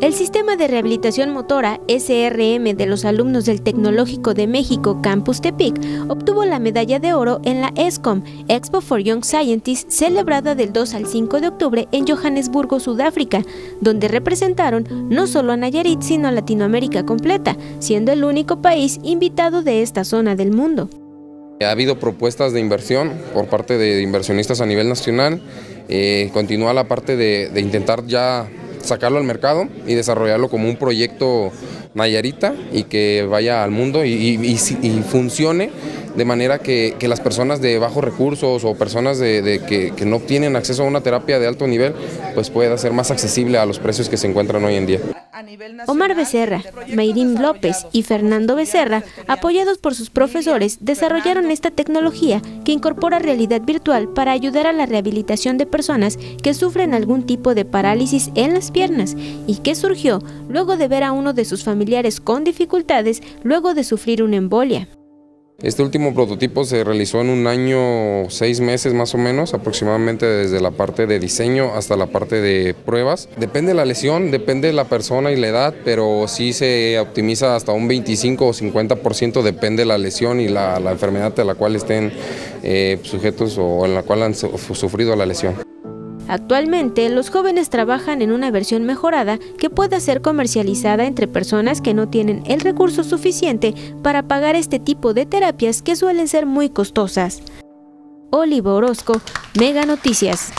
El Sistema de Rehabilitación Motora SRM de los alumnos del Tecnológico de México Campus Tepic obtuvo la medalla de oro en la ESCOM Expo for Young Scientists celebrada del 2 al 5 de octubre en Johannesburgo, Sudáfrica, donde representaron no solo a Nayarit sino a Latinoamérica completa, siendo el único país invitado de esta zona del mundo. Ha habido propuestas de inversión por parte de inversionistas a nivel nacional, eh, continúa la parte de intentar ya sacarlo al mercado y desarrollarlo como un proyecto Nayarita y que vaya al mundo y, funcione de manera que, las personas de bajos recursos o personas de, que, que, no tienen acceso a una terapia de alto nivel pues pueda ser más accesible a los precios que se encuentran hoy en día. Omar Becerra, Mayrín López y Fernando Becerra, apoyados por sus profesores, desarrollaron esta tecnología que incorpora realidad virtual para ayudar a la rehabilitación de personas que sufren algún tipo de parálisis en las piernas y que surgió luego de ver a uno de sus familiares con dificultades luego de sufrir una embolia. Este último prototipo se realizó en un año, seis meses más o menos, aproximadamente desde la parte de diseño hasta la parte de pruebas. Depende de la lesión, depende de la persona y la edad, pero sí se optimiza hasta un 25 o 50%, depende de la lesión y la, enfermedad de la cual estén eh, sujetos o en la cual han sufrido la lesión. Actualmente, los jóvenes trabajan en una versión mejorada que pueda ser comercializada entre personas que no tienen el recurso suficiente para pagar este tipo de terapias que suelen ser muy costosas. Olivo Orozco, Mega Noticias.